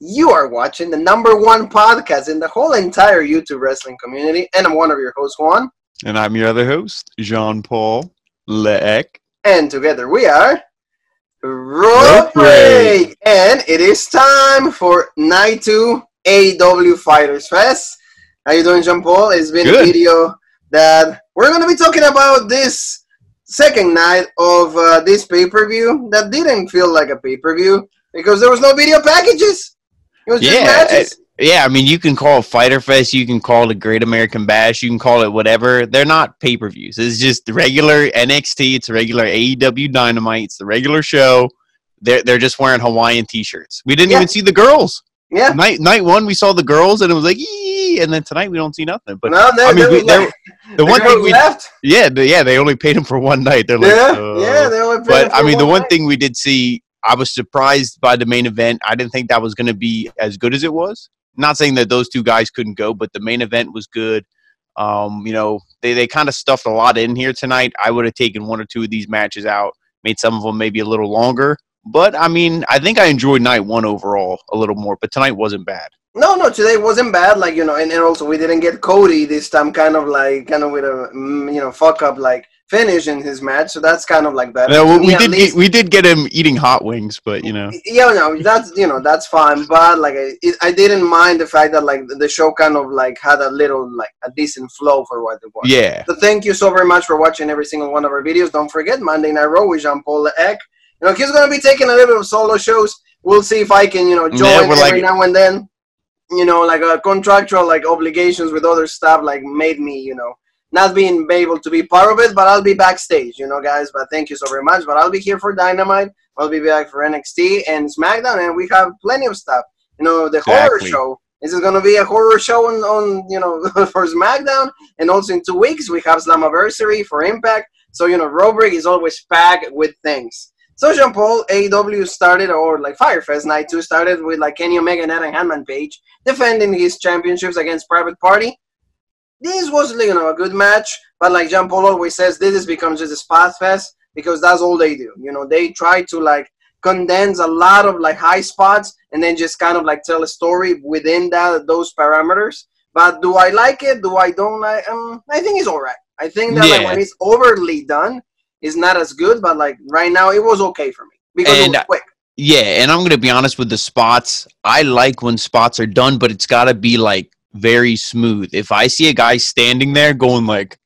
You are watching the number one podcast in the whole entire YouTube wrestling community, and I'm one of your hosts, Juan. And I'm your other host, Jean Paul Leek. And together we are Rope Break! And it is time for Night 2 AEW Fighters Fest. How you doing, Jean Paul? It's been Good. a video that we're going to be talking about this second night of uh, this pay-per-view that didn't feel like a pay-per-view because there was no video packages. It was just Yeah, matches. Yeah, I mean, you can call it Fyter Fest, you can call it Great American Bash, you can call it whatever. They're not pay per views. It's just the regular NXT, it's a regular AEW Dynamite, it's the regular show. They're, they're just wearing Hawaiian t shirts. We didn't Yeah. even see the girls. Yeah. Night night one, we saw the girls, and it was like, Ee! and then tonight we don't see nothing. But no, there, I mean, we, like- the the one thing we, left. yeah, the, yeah, they only paid him for one night. They're like, yeah, uh, yeah, they only paid but I mean, the one night. thing we did see, I was surprised by the main event. I didn't think that was going to be as good as it was. Not saying that those two guys couldn't go, but the main event was good. Um, you know, they, they kind of stuffed a lot in here tonight. I would have taken one or two of these matches out, made some of them maybe a little longer. But I mean, I think I enjoyed night one overall a little more, but tonight wasn't bad. No, no, today wasn't bad. Like you know, and, and also we didn't get Cody this time, kind of like kind of with a mm, you know fuck up like finish in his match. So that's kind of like better. To well, we did least- get, we did get him eating hot wings, but you know, Yeah, no, that's you know that's fine, but like I, it, I didn't mind the fact that like the- the show kind of like had a little like a decent flow for what it was. yeah, So thank you so very much for watching every single one of our videos. Don't forget Monday Night Raw with Jean Paul Eck. You know he's gonna be taking a little bit of solo shows. We'll see if I can you know join Yeah, every like- now and then. You know, like a contractual like obligations with other stuff like made me you know not being able to be part of it, but I'll be backstage. You know, guys. But thank you so very much. But I'll be here for Dynamite. I'll be back for NXT and SmackDown, and we have plenty of stuff. You know, the horror show. This is going to be a horror show on, on you know for SmackDown, and also in two weeks we have Slammiversary for Impact. So you know, Rope Break is always packed with things. So Jean Paul, AEW started, or like Firefest Night 2 started with like Kenny Omega and Adam Hangman Page defending his championships against Private Party. This was you know a good match, but like Jean Paul always says, this has become just a spot fest because that's all they do. You know, they try to like condense a lot of like high spots and then just kind of like tell a story within that those parameters. But do I like it? Do I don't like? Um, I think it's alright. I think that like Yeah. when it's overly done, it's not as good. But like right now, it was okay for me because it was quick. Yeah, and I'm gonna be honest with the spots. I like when spots are done, but it's gotta be like very smooth. If I see a guy standing there going like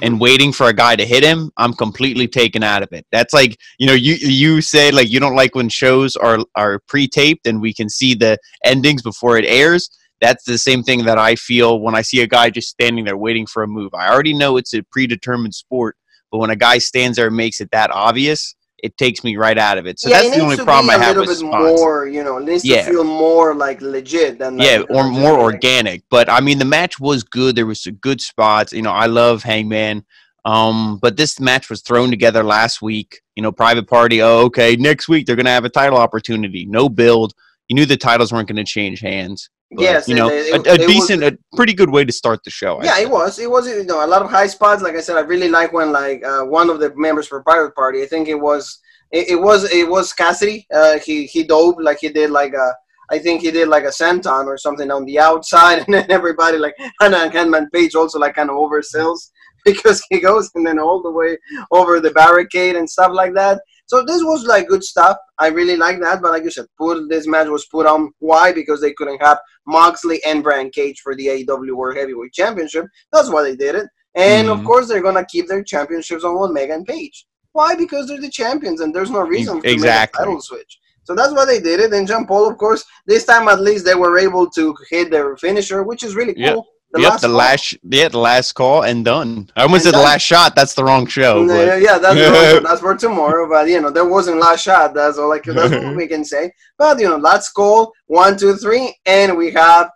and waiting for a guy to hit him, I'm completely taken out of it. That's like you know, you you say like you don't like when shows are are pre-taped and we can see the endings before it airs. That's the same thing that I feel when I see a guy just standing there waiting for a move. I already know it's a predetermined sport, but when a guy stands there and makes it that obvious, it takes me right out of it. So yeah, that's it the only problem I have with bit spots. more. You know, it needs Yeah. to feel more like legit than like, yeah, or more like- organic. But I mean, the match was good. There was some good spots. You know, I love Hangman. Um, but this match was thrown together last week. You know, Private Party. Oh, okay. Next week they're gonna have a title opportunity. No build. You knew the titles weren't gonna change hands. But, Yes, you know, it- it- a, a it was- decent, a pretty good way to start the show. I Yeah, think. it was. It was you know a lot of high spots. Like I said, I really like when like uh, one of the members for Private Party. I think it was it, it was it was Kassidy. Uh, he he dove like he did like a. I think he did like a senton or something on the outside, and then everybody like and Hangman Page also like kind of oversells because he goes and then all the way over the barricade and stuff like that. So this was like good stuff. I really like that. But like you said, put this match was put on. Why? Because they couldn't have Moxley and Brian Cage for the AEW World Heavyweight Championship. That's why they did it. And of Mhm. course, they're gonna keep their championships on Omega and Page. Why? Because they're the champions, and there's no reason to Exactly. a title switch. So that's why they did it. And John Paul, of course, this time at least they were able to hit their finisher, which is really cool. Yep. The yep, last the call. last, yeah, the last call and done. I almost And said the last shot. That's the wrong show. But- yeah, that's that's for tomorrow. But you know, there wasn't last shot. That's all. Like that's what we can say. But you know, let's call one, two, three, and we have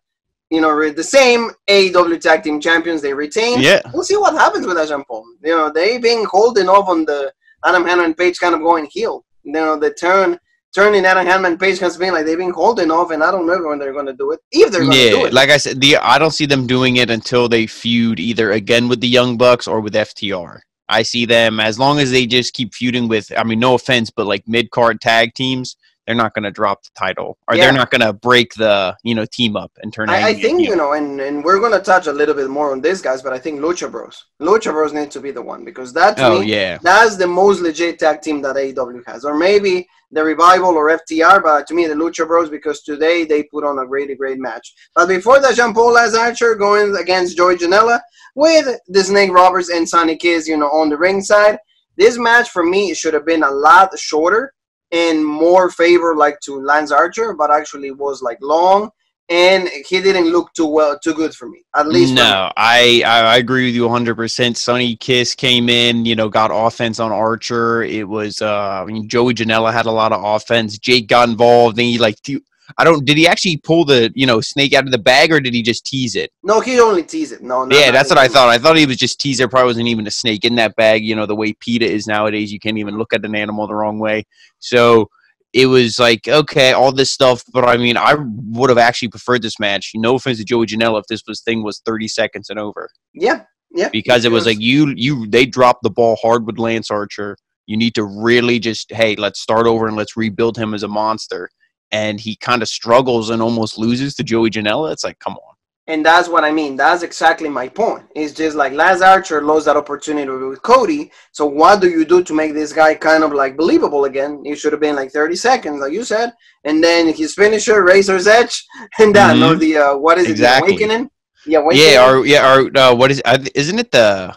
you know the same AEW Tag Team Champions. They retain. yeah, We'll see what happens with that Jean Paul. You know, they been holding off on the Adam Hangman Page kind of going heel. You know, the turn turning that on Hangman Page has been like they've been holding off, and I don't know when they're going to do it. If they're going to do it. Like I said, the I don't see them doing it until they feud either again with the Young Bucks or with FTR. I see them as long as they just keep feuding with. I mean, no offense, but like mid card tag teams, they're not going to drop the title, or Yeah. they're not going to break the you know team up and turn. I, I think you know, and, and we're gonna touch a little bit more on this, guys. But I think Lucha Bros, Lucha Bros need to be the one because that to Oh me, yeah, that's the most legit tag team that AEW has, or maybe the Revival or FTR. But to me, the Lucha Bros because today they put on a really great match. But before that, Jean Paul as Archer going against Joey Janela with the Snake Roberts and Sonny Kiss, you know, on the ringside. This match for me should have been a lot shorter and more favor like to Lance Archer, but actually was like long and he didn't look too well, too good for me. At least no, I, I agree with you 100. percent Sonny Kiss came in, you know, got offense on Archer. It was, uh, I mean, Joey Janela had a lot of offense. Jake got involved, and he like, th- I don't, did he actually pull the you know snake out of the bag, or did he just tease it? No, he only teased it. No, no yeah, that's what I thought. I thought he was just teased. There probably wasn't even a snake in that bag. You know, the way PETA is nowadays, you can't even look at an animal the wrong way. So it was like, okay, all this stuff. But I mean, I would have actually preferred this match. No offense to Joey Janela if this was thing was 30 seconds and over. Yeah, yeah. Because it was like you you they dropped the ball hard with Lance Archer. You need to really just, hey, let's start over and let's rebuild him as a monster. And he kind of struggles and almost loses to Joey Janela. It's like, come on. And that's what I mean. That's exactly my point. It's just like Lance Archer lost that opportunity with Cody. So what do you do to make this guy kind of like believable again? It should have been like 30 seconds, like you said. And then his finisher, Razor's Edge, and then Mhm. or the uh, what is it? Exactly. The Awakening. Yeah, Awakening. Yeah, or yeah, or uh, what is? Uh, isn't it the?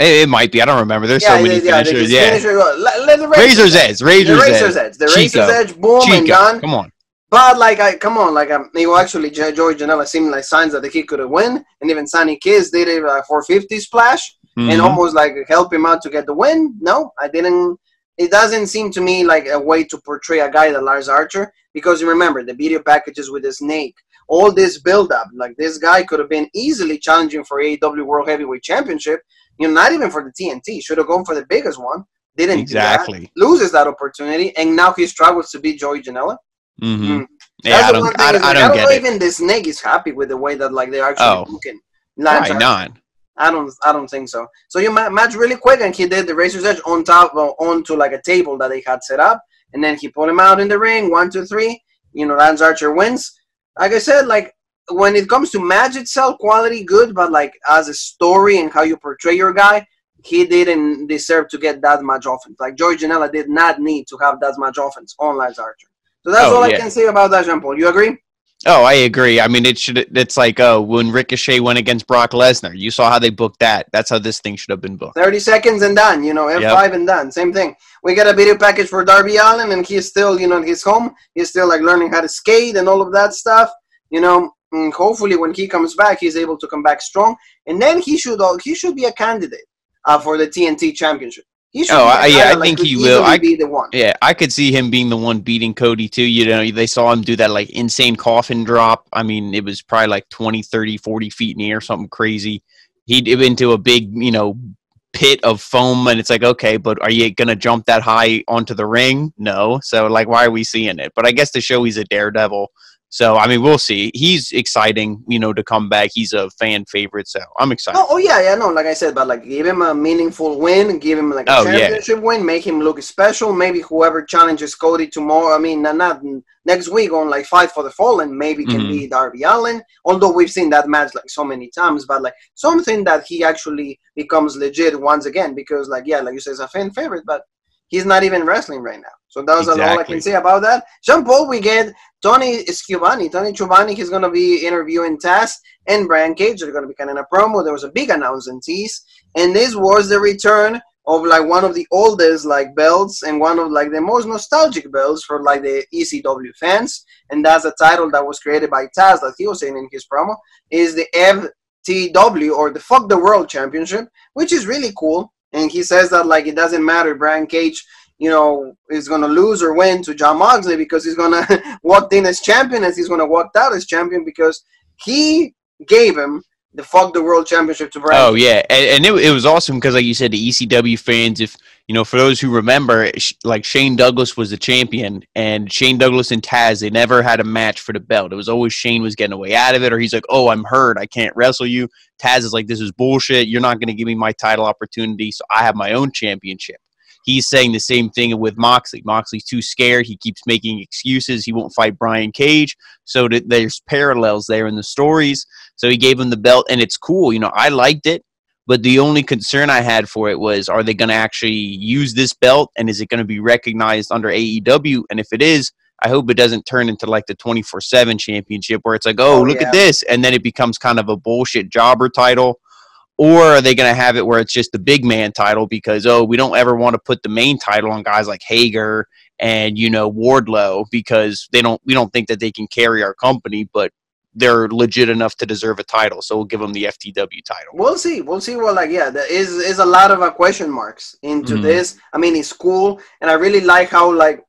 It, it might be. I don't remember. There's so many yeah, finishers. Yeah, finisher, let, let the Razor's Edge. The Razor's, Razor's Edge. Edge. The Chico. Razor's Edge. Boom and Chico. done. Come on. But like, I come on, like, um, you actually Joey Janela seemed like signs that the kid could have win, and even Sonny Kiss did a uh, 450 splash and Mhm. almost like help him out to get the win. No, I didn't. It doesn't seem to me like a way to portray a guy that Lance Archer because you remember the video packages with the snake, all this build up. Like this guy could have been easily challenging for AEW World Heavyweight Championship. You know, not even for the TNT. Should have gone for the biggest one. Didn't do that. Exactly. Loses that opportunity, and now he struggles to beat Joey Janela. Mhm. Mm. Yeah, That's I don't. thing I, is, I don't know even the snake is happy with the way that like they're actually Oh. booking. Why not? I don't. I don't think so. So you ma- match really quick, and he did the Razor's Edge on top, uh, onto like a table that they had set up, and then he put him out in the ring. One, two, three. You know, Lance Archer wins. Like I said, like when it comes to match itself, quality good, but like as a story and how you portray your guy, he didn't deserve to get that much offense. Like George Janela did not need to have that much offense on Lance Archer. So that's Oh, all I can say about that, Jean Paul. You agree? Oh, I agree. I mean, it should. It's like uh, when Ricochet went against Brock Lesnar. You saw how they booked that. That's how this thing should have been booked. 30 seconds and done, you know, F5 and done. Same thing. We got a video package for Darby Allin, and he's still, you know, in his home. He's still like learning how to skate and all of that stuff. You know, and hopefully when he comes back, he's able to come back strong, and then he should all he should be a candidate uh, for the TNT Championship. He should Oh, I- yeah, I like, think he will. I- be the one. Yeah, I could see him being the one beating Cody too. You know, they saw him do that like insane coffin drop. I mean, it was probably like 20, 30, 40 feet in the air, something crazy. He did into a big, you know, pit of foam, and it's like, okay, but are you gonna jump that high onto the ring? No. So like, why are we seeing it? But I guess to show he's a daredevil. So I mean, we'll see. He's exciting, you know, to come back. He's a fan favorite, so I'm excited. No, oh yeah, yeah, no, like I said, but like give him a meaningful win, give him like a Oh, yeah. championship win, make him look special. Maybe whoever challenges Cody tomorrow, I mean, not, not next week on like Fight for the Fallen, maybe can Mhm. be Darby Allin. Although we've seen that match like so many times, but like something that he actually becomes legit once again because like yeah, like you said, it's a fan favorite, but he's not even wrestling right now. So that's all I can say about that. Jean Paul, we get Tony Schiavone. Tony Schiavone, he's gonna be interviewing Taz and Brian Cage. They're going to be kind of a promo. There was a big announcement tease, and this was the return of like one of the oldest like belts and one of like the most nostalgic belts for like the ECW fans, and that's a title that was created by Taz that he was saying in his promo is the FTW or the Fuck the World Championship, which is really cool. And he says that like it doesn't matter, Brian Cage. You know, is going to lose or win to Jon Moxley because he's going to walk in as champion as he's going to walk out as champion because he gave him the fuck the world championship to Brian. Oh yeah, and, and it, it was awesome because, like you said, the ECW fans, if you know, for those who remember, like Shane Douglas was the champion, and Shane Douglas and Taz, they never had a match for the belt. It was always Shane was getting away out of it, or he's like, "Oh, I'm hurt, I can't wrestle you." Taz is like, "This is bullshit. You're not going to give me my title opportunity, so I have my own championship." He's saying the same thing with Moxley. Moxley's too scared. He keeps making excuses. He won't fight Brian Cage. So th- there's parallels there in the stories. So he gave him the belt, and it's cool. You know, I liked it. But the only concern I had for it was are they going to actually use this belt and is it going to be recognized under AEW? And if it is, I hope it doesn't turn into like the 24 7 championship where it's like, oh, Oh, look yeah. at this. And then it becomes kind of a bullshit jobber title. Or are they going to have it where it's just the big man title because, oh, we don't ever want to put the main title on guys like Hager and, you know, Wardlow because they don't, we don't think that they can carry our company, but they're legit enough to deserve a title. So we'll give them the FTW title. We'll see. We'll see. Well, like, yeah, there is is a lot of uh, question marks into Mhm. this. I mean, it's cool, and I really like how like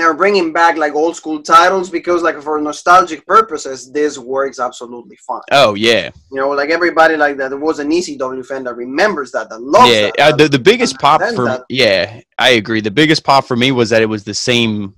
they're bringing back like old school titles because like for nostalgic purposes, this works absolutely fine. Oh, yeah. You know, like everybody like that. There was an ECW fan that remembers that, that loves yeah, that. uh, the the biggest pop for that. yeah, I agree. The biggest pop for me was that it was the same.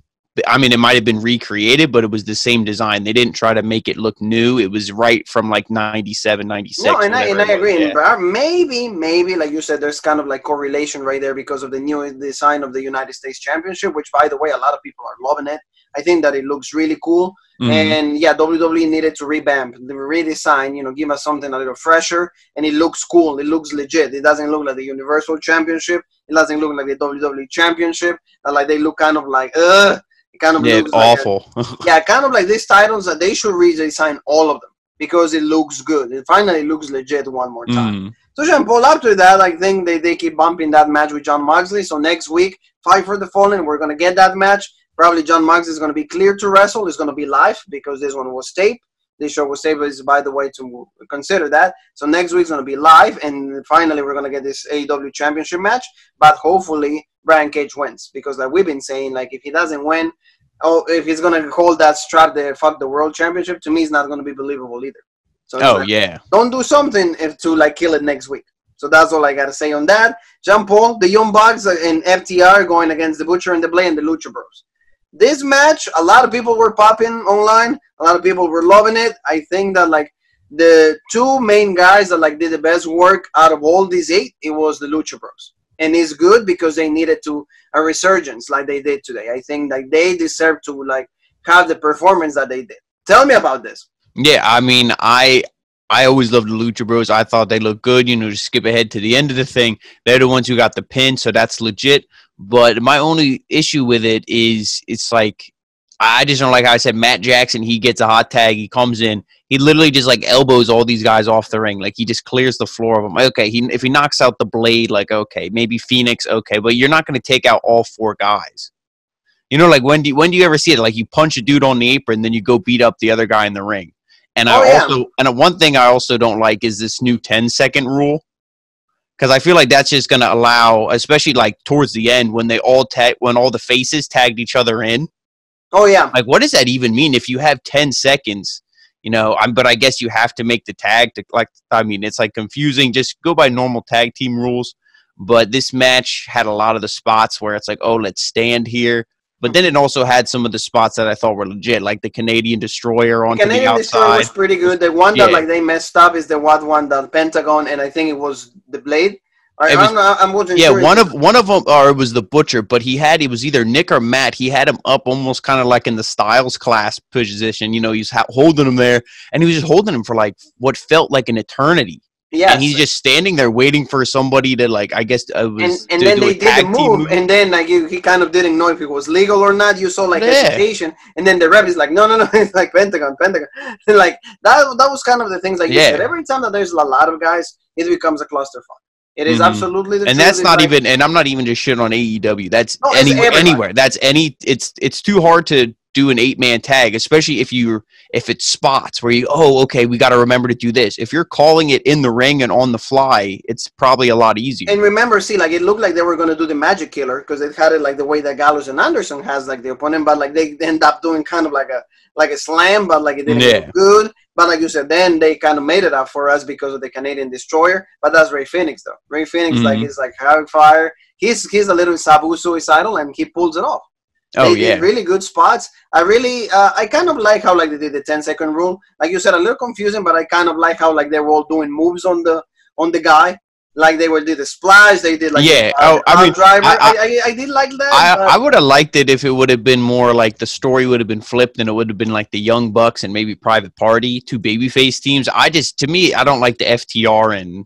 I mean, it might have been recreated, but it was the same design. They didn't try to make it look new. It was right from like 97, 96. No, and I, and I agree. but maybe, maybe, like you said, there's kind of like correlation right there because of the new design of the United States Championship, which, by the way, a lot of people are loving it. I think that it looks really cool. yeah. Mhm. And yeah, WWE needed to revamp, the redesign, you know, give us something a little fresher, and it looks cool. It looks legit. It doesn't look like the Universal Championship. It doesn't look like the WWE Championship. Like they look kind of like, ugh. Kind of yeah, looks like a- awful. yeah, kind of like these titles that they should redesign all of them because it looks good. It finally looks legit one more time. Mhm. So Jean Paul, after that, I think they, they keep bumping that match with Jon Moxley. So next week, Fight for the Fallen, we're gonna get that match. Probably Jon Moxley is gonna be cleared to wrestle. It's gonna be live because this one was taped. This show was taped, is by the way to consider that. So next week's gonna be live, and finally we're gonna get this AEW Championship match. But hopefully Brian Cage wins because like we've been saying, like if he doesn't win, oh, if he's gonna hold that strap the fuck the World Championship, to me, it's not gonna be believable either. So Oh like, yeah. don't do something if to like kill it next week. So that's all I gotta say on that. Jean Paul, the Young Bucks and FTR going against the Butcher and the Blade and the Lucha Bros. This match, a lot of people were popping online. A lot of people were loving it. I think that like the two main guys that like did the best work out of all these eight, it was the Lucha Bros. And it's good because they needed to a resurgence like they did today. I think like they deserve to like have the performance that they did. Tell me about this. Yeah, I mean, I I always loved the Lucha Bros. I thought they looked good. You know, to skip ahead to the end of the thing, they're the ones who got the pin, so that's legit. But my only issue with it is it's like I just don't like how I said Matt Jackson. He gets a hot tag. He comes in. He literally just like elbows all these guys off the ring. Like he just clears the floor of them. Okay, he if he knocks out the blade, like okay, maybe Fénix, okay, but you're not going to take out all four guys. You know, like when do you, when do you ever see it? Like you punch a dude on the apron, then you go beat up the other guy in the ring. And Oh, I yeah. also and one thing I also don't like is this new 10 second rule. Cuz I feel like that's just going to allow especially like towards the end when they all tag when all the faces tagged each other in. Oh yeah. Like what does that even mean if you have 10 seconds? You know, I'm but I guess you have to make the tag to like I mean, it's like confusing. Just go by normal tag team rules. But this match had a lot of the spots where it's like, "Oh, let's stand here." But then it also had some of the spots that I thought were legit, like the Canadian destroyer on the Canadian Destroyer outside. was pretty good. The one that Yeah. like they messed up is the what one that Pentagon and I think it was the Blade. I, was- I'm, not- I'm wasn't Yeah, sure. one of one of them, or it was the butcher, but he had it was either Nick or Matt. He had him up almost kind of like in the Styles Clash position. You know, he's ha- holding him there, and he was just holding him for like what felt like an eternity. Yeah, And he's just standing there waiting for somebody to like, I guess, uh, was and, and to then they did the team move, and then like you, he kind of didn't know if it was legal or not. You saw like Yeah. hesitation, and then the ref is like, "No, no, no!" It's like Pentagon, Pentagon. like that. That was kind of the things like you Yeah. said. Every time that there's a lot of guys, it becomes a clusterfuck. It is Mhm. absolutely the and truth. that's not like- even and i'm not even just shit on aew that's No, anywhere that's any it's it's too hard to do an eight man tag especially if you if it's spots where you oh okay we got to remember to do this if you're calling it in the ring and on the fly it's probably a lot easier And remember, see, like it looked like they were gonna do the Magic Killer because they had it like the way that Gallows and Anderson has like the opponent, but like they end up doing kind of like a like a slam, but like it didn't Yeah. look good. But like you said, then they kind of made it up for us because of the Canadian destroyer. But that's Rey Fénix, though. Rey Fénix, mm-hmm. like, is like having fire. He's he's a little sabu suicidal, and he pulls it off. Oh they yeah, did really good spots. I really, uh, I kind of like how like they did the 10 second rule. Like you said, a little confusing, but I kind of like how like they were all doing moves on the on the guy. Like they were did the splash, they did like yeah. The, uh, oh, I mean, driver. I, I, I, did like that. I, I would have liked it if it would have been more like the story would have been flipped and it would have been like the Young Bucks and maybe Private Party, two babyface teams. I just to me, I don't like the FTR and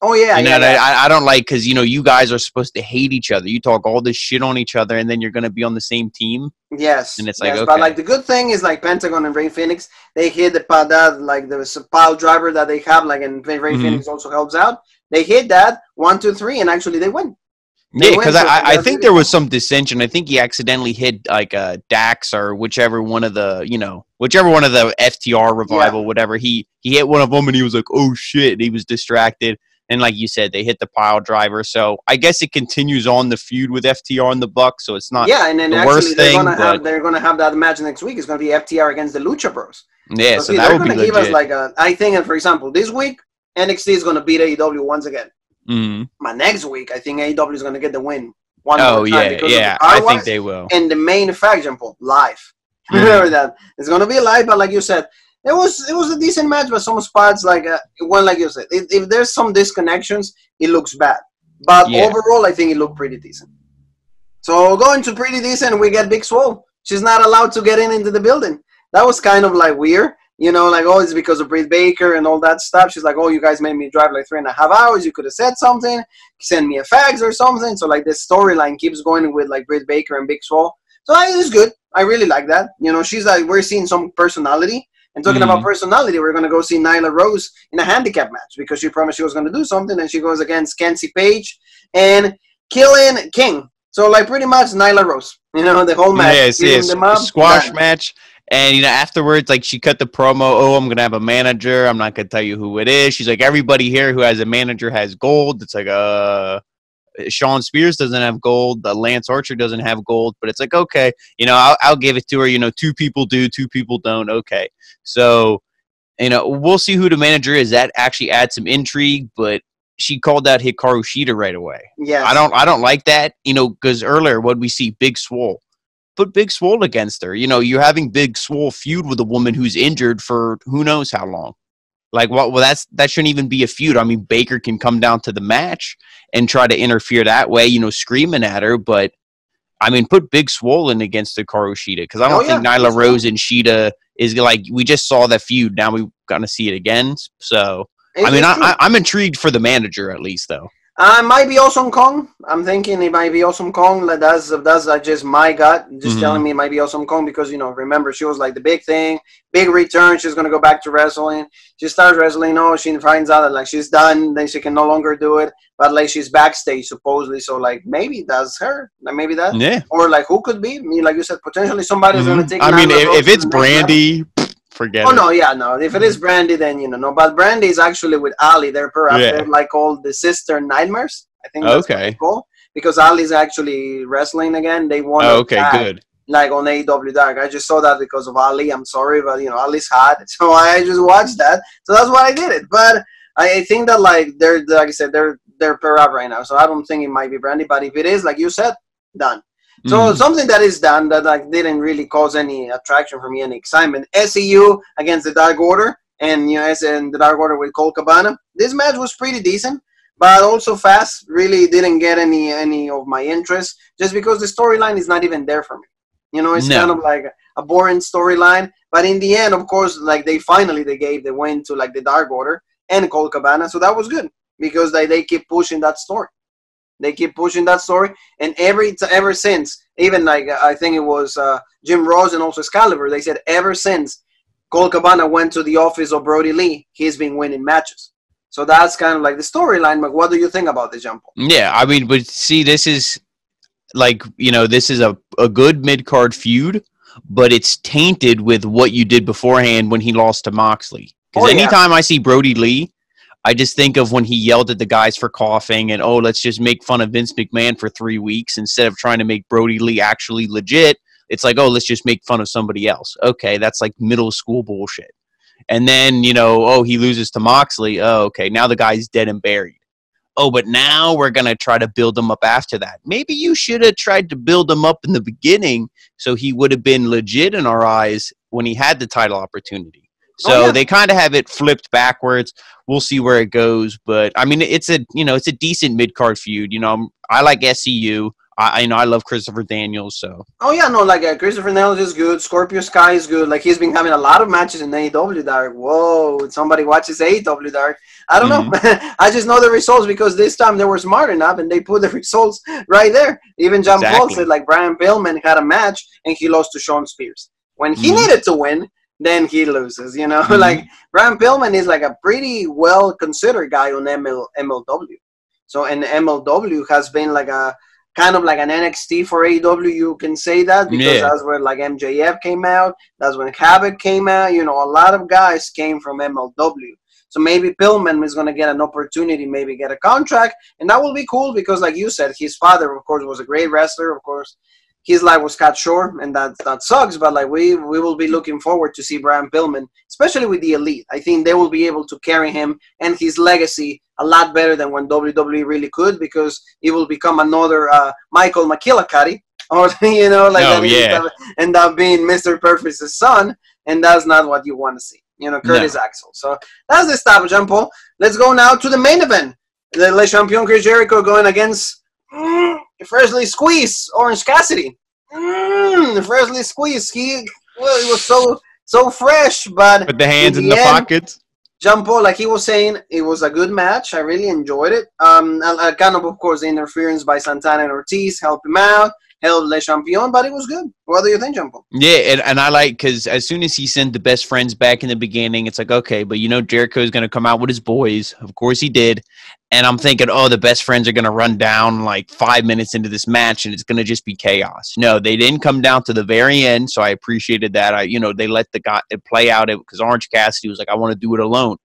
Oh yeah, you know, yeah. I, I don't like because you know you guys are supposed to hate each other. You talk all this shit on each other, and then you're gonna be on the same team. Yes, and it's like yes, okay. but like the good thing is like Pentagon and Rey Fénix, they hit the that like the pile driver that they have, like and Rey mm-hmm. Fénix also helps out. They hit that one, two, three, and actually they win. They yeah, because I, I think there was some dissension. I think he accidentally hit like uh, Dax or whichever one of the you know whichever one of the FTR revival, yeah. whatever. He he hit one of them and he was like, "Oh shit!" And he was distracted. And like you said, they hit the pile driver. So I guess it continues on the feud with FTR and the Bucks. So it's not yeah. And then the actually worst they're thing, gonna but... have they're gonna have that match next week. It's gonna be FTR against the Lucha Bros. Yeah, so, so that they're would gonna be give legit. us like a. I think, for example, this week NXT is gonna beat AEW once again. Mm-hmm. My next week, I think AEW is gonna get the win. One oh yeah, yeah. I think they will. And the main faction, Paul, live. Mm-hmm. Remember that it's gonna be live, but like you said, it was it was a decent match, but some spots like uh, well, like you said, if, if there's some disconnections, it looks bad. But Yeah. overall, I think it looked pretty decent. So going to pretty decent, we get Big Swole. She's not allowed to get in into the building. That was kind of like weird. You know, like, oh, it's because of Britt Baker and all that stuff. She's like, oh, you guys made me drive like three and a half hours. You could have said something, send me a fax or something. So, like, this storyline keeps going with, like, Britt Baker and Big Swole. So, I, it's good. I really like that. You know, she's like, we're seeing some personality. And talking about personality, we're going to go see Nyla Rose in a handicap match because she promised she was going to do something. And she goes against Kenzie Paige and Kilynn King. So, like, pretty much Nyla Rose. You know, the whole match. Yes, yes. up, Squash match. And you know, afterwards, like she cut the promo. Oh, I'm gonna have a manager. I'm not gonna tell you who it is. She's like, everybody here who has a manager has gold. It's like, uh, Shawn Spears doesn't have gold. Uh, Lance Archer doesn't have gold. But it's like, okay, you know, I'll, I'll give it to her. You know, two people do, two people don't. Okay, so you know, we'll see who the manager is. That actually adds some intrigue. But she called out Hikaru Shida right away. Yeah, I don't I don't like that, you know, because earlier what we see Big Swole. Put Big Swole against her. You know, you're having Big Swole feud with a woman who's injured for who knows how long. Like what well that's that shouldn't even be a feud. I mean Baker can come down to the match and try to interfere that way, you know, screaming at her, but I mean put Big Swollen against the Shida because I don't Oh, think yeah. Nyla Rose and Shida is like we just saw that feud. Now we're gonna see it again. So I mean, I, I, I'm intrigued for the manager at least, though. Uh, might be Awesome Kong. I'm thinking it might be Awesome Kong. Like that's that's uh, just my gut, just Mhm. telling me it might be Awesome Kong because you know, remember she was like the big thing, big return. She's gonna go back to wrestling. She starts wrestling. Oh, she finds out that like she's done, then she can no longer do it. But like she's backstage supposedly, so like maybe that's her. Like maybe that, Yeah. or like who could be? I mean, like you said, potentially somebody's gonna take. Mm-hmm. I mean, if, if it's. Brandi, forget Oh it. no, yeah, no. If it is mm. Brandi, then you know, no. But Brandi is actually with Allie. They're perhaps Yeah. they're like called the sister nightmares. I think that's Okay. call because Allie's actually wrestling again. They won. Oh, okay, good. Like on AEW Dark, I just saw that because of Allie. I'm sorry, but you know, Allie's hot, so I just watched that. So that's why I did it. But I I think that like they're like I said, they're they're per up right now. So I don't think it might be Brandi. But if it is, like you said, done. So Mhm. something that is done that like didn't really cause any attraction for me, any excitement. SCU against the Dark Order, and you know, as in the Dark Order with Colt Cabana. This match was pretty decent, but also fast. Really didn't get any any of my interest, just because the storyline is not even there for me. You know, it's No. kind of like a boring storyline. But in the end, of course, like they finally they gave the win to like the Dark Order and Colt Cabana, so that was good because they they keep pushing that story. They keep pushing that story, and every ever since, even like I think it was uh, Jim Ross and also Excalibur, they said ever since Colt Cabana went to the office of Brodie Lee, he's been winning matches. So that's kind of like the storyline. But what do you think about this jump? Yeah, I mean, but see, this is like you know, this is a a good mid card feud, but it's tainted with what you did beforehand when he lost to Moxley. Because Oh, yeah. anytime I see Brodie Lee, I just think of when he yelled at the guys for coughing and oh, let's just make fun of Vince McMahon for three weeks instead of trying to make Brodie Lee actually legit. It's like oh, let's just make fun of somebody else. Okay, that's like middle school bullshit. And then, you know, oh, he loses to Moxley. Oh, okay. Now the guy's dead and buried. Oh, but now we're going to try to build him up after that. Maybe you should have tried to build him up in the beginning so he would have been legit in our eyes when he had the title opportunity. So Oh, yeah. they kind of have it flipped backwards. We'll see where it goes, but I mean, it's a you know it's a decent mid card feud. You know, I like SCU. I, I know I love Christopher Daniels, so Oh yeah, no, like uh, Christopher Daniels is good. Scorpio Sky is good. Like he's been having a lot of matches in AEW Dark. Whoa, somebody watches AEW Dark. I don't know. I just know the results because this time they were smart enough and they put the results right there. Even John Paul said like Brian Pillman had a match and he lost to Shawn Spears. When he Mhm. needed to win, then he loses. You know, Mhm. like Brian Pillman is like a pretty well considered guy on ML, MLW. So and MLW has been like a kind of like an NXT for AEW. You can say that because Yeah. that's where like MJF came out. That's when Havoc came out. You know, a lot of guys came from MLW. So maybe Pillman is going to get an opportunity, maybe get a contract, and that will be cool because, like you said, his father, of course, was a great wrestler. Of course, his life was cut short, and that that sucks. But like we we will be looking forward to see Brian Pillman, especially with the Elite. I think they will be able to carry him and his legacy a lot better than when WWE really could because he will become another uh, Michael McGillicutty, or you know, like Oh, that yeah. end up being Mr. Perfect's son, and that's not what you want to see. You know, Curtis Axel. So that's the stop, Jean Paul. Let's go now to the main event. The Le Champion Chris Jericho going against mm, Freshly Squeeze, Orange Cassidy. Mm, Freshly Squeeze. He well, he was so so fresh, but put the hands In the the end- pockets. Jean Paul, like he was saying, it was a good match. I really enjoyed it. Um, kind of, of course, the interference by Santana and Ortiz helped him out, helped Le Champion, but it was good. What do you think, Jean Paul? Yeah, and, and I like because as soon as he sent the best friends back in the beginning, it's like okay, but you know Jericho's gonna come out with his boys. Of course he did, and I'm thinking, oh, the best friends are gonna run down like five minutes into this match, and it's gonna just be chaos. No, they didn't come down to the very end, so I appreciated that. I you know they let the guy it play out it because Orange Cassidy was like, I want to do it alone,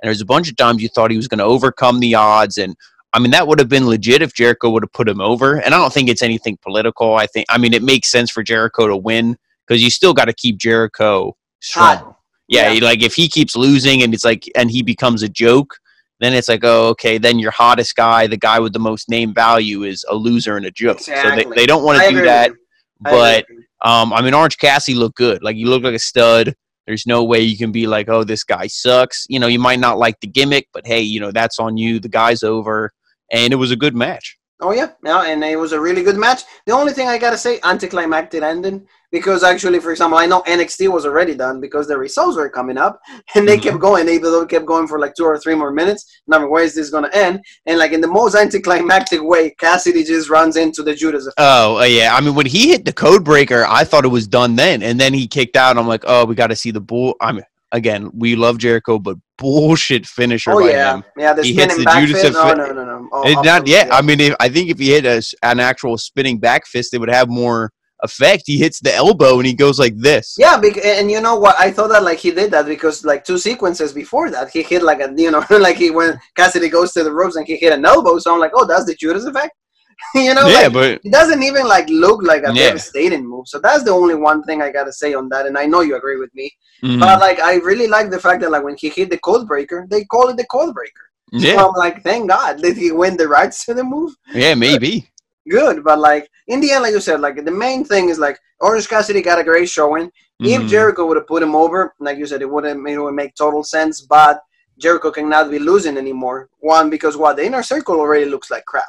and there's a bunch of times you thought he was gonna overcome the odds and. I mean, that would have been legit if Jericho would have put him over. And I don't think it's anything political. I think, I mean, it makes sense for Jericho to win because you still got to keep Jericho strong. Hot. Yeah, Yeah. he- like if he keeps losing and it's like and he becomes a joke, then it's like, oh, okay, then your hottest guy, the guy with the most name value, is a loser and a joke. So they, they don't want to do that. you. I But um, I mean, Orange Cassidy looked good. Like you looked like a stud. There's no way you can be like, oh, this guy sucks. You know, you might not like the gimmick, but hey, you know, that's on you. The guy's over, and it was a good match. Oh yeah, yeah, and it was a really good match. The only thing I gotta say, anticlimactic ending, because actually, for example, I know NXT was already done because the results were coming up, and they Mhm. kept going. They they kept going for like two or three more minutes. And I'm like, where is this gonna end? And like in the most anticlimactic way, Cassidy just runs into the Judas. effect. Oh uh, yeah, I mean when he hit the code breaker, I thought it was done then, and then he kicked out. I'm like, oh, we got to see the bull. I mean, again, we love Jericho, but bullshit finisher Oh by yeah, him. yeah. The He hits the Judas fist. Effect. no, no, no. Oh, not yet. yeah. I mean, if, I think if he hit a an actual spinning back fist, it would have more effect. He hits the elbow and he goes like this. Yeah, and you know what? I thought that like he did that because like two sequences before that, he hit like a you know like he when Cassidy goes to the ropes and he hit an elbow. So I'm like, oh, that's the Judas effect. you know, yeah, like, but it doesn't even like look like a Yeah. devastating move. So that's the only one thing I gotta say on that. And I know you agree with me, mhm. but like I really like the fact that like when he hit the code breaker, they call it the code breaker. So yeah, I'm like, thank God, did he win the rights to the move? yeah, maybe. Good, but like in the end, like you said, like the main thing is like Orange Cassidy got a great showing. If Mhm. Jericho would have put him over, like you said, it wouldn't it would make total sense. But Jericho cannot be losing anymore. One because what the inner circle already looks like crap.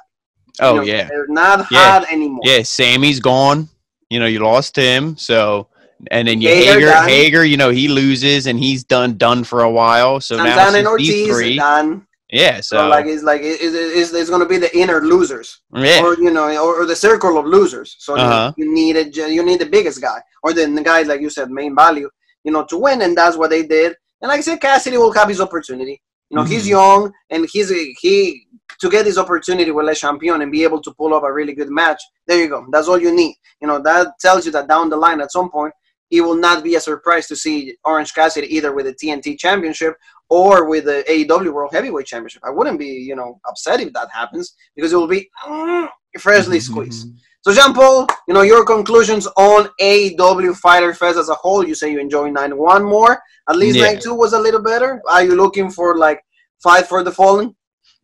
You Oh know, yeah, they're not Yeah. hot anymore. yeah. Sammy's gone. You know, you lost him, so. And then you Hager Hager. Hager, you know, he loses and he's done done for a while. So now Santana and just these Ortiz three. done. Yeah, So, so, like it's like it, it, it's, it's going to be the inner losers, yeah, or you know, or, or the circle of losers. So you Uh-huh. you, need a, you need the biggest guy, or the, the guy like you said, main value, you know, to win, and that's what they did. And like I said, Cassidy will have his opportunity. You know, he's Mhm. young, and he's he to get his opportunity with Le Champion and be able to pull off a really good match. There you go. That's all you need. You know, that tells you that down the line at some point. It will not be a surprise to see Orange Cassidy either with the TNT Championship or with the AEW World Heavyweight Championship. I wouldn't be, you know, upset if that happens because it will be mm, freshly squeezed. So Jean Paul, you know your conclusions on AEW Fyter Fest as a whole. You say you enjoy night one more. At least Yeah. night two was a little better. Are you looking for like Fight for the Fallen?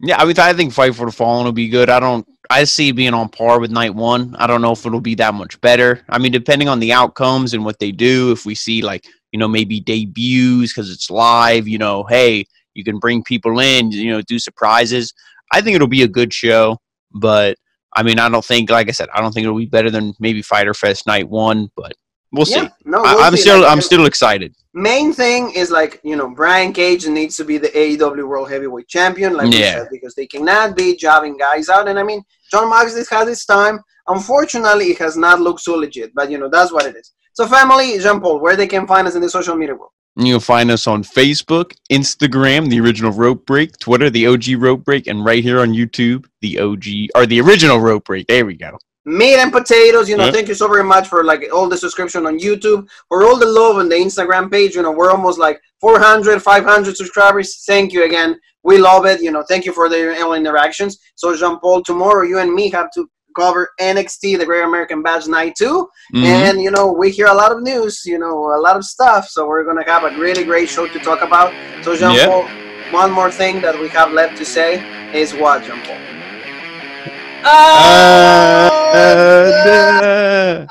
Yeah, I mean, I think Fight for the Fallen will be good. I don't. I see being on par with Night One. I don't know if it'll be that much better. I mean, depending on the outcomes and what they do, if we see like you know maybe debuts because it's live, you know, hey, you can bring people in, you know, do surprises. I think it'll be a good show, but I mean, I don't think, like I said, I don't think it'll be better than maybe Fyter Fest Night One, but we'll see. No, I, we'll I'm see. still, Like, I'm still excited. Main thing is like you know Brian Cage needs to be the AEW World Heavyweight Champion, like Yeah. said, because they cannot be jobbing guys out. And I mean, Jon Moxley has his time. Unfortunately, it has not looked so legit, but you know that's what it is. So, family, Jean Paul, where they can find us in the social media world. You'll find us on Facebook, Instagram, the original Rope Break, Twitter, the OG Rope Break, and right here on YouTube, the OG or the original Rope Break. There we go. meat and potatoes you know thank you so very much for like all the subscription on youtube for all the love on the instagram page you know we're almost like 400 500 subscribers thank you again we love it you know thank you for the all interactions so jean-paul tomorrow you and me have to cover nxt the great american bash night 2 Mhm. and you know we hear a lot of news you know a lot of stuff. So we're gonna have a really great show to talk about. So jean-paul one more thing that we have left to say is what jean-paul? Uh,